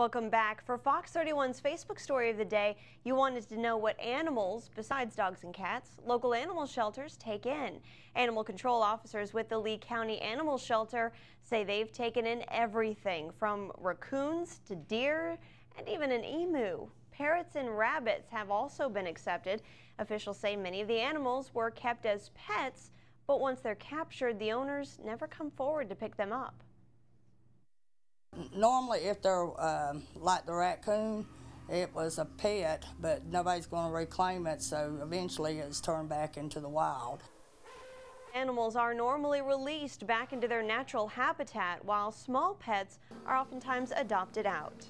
Welcome back. For Fox 31's Facebook story of the day, you wanted to know what animals, besides dogs and cats, local animal shelters take in. Animal control officers with the Lee County Animal Shelter say they've taken in everything from raccoons to deer and even an emu. Parrots and rabbits have also been accepted. Officials say many of the animals were kept as pets, but once they're captured, the owners never come forward to pick them up. Normally, if they're uh, like the raccoon, it was a pet, but nobody's going to reclaim it, so eventually it's turned back into the wild. Animals are normally released back into their natural habitat, while small pets are oftentimes adopted out.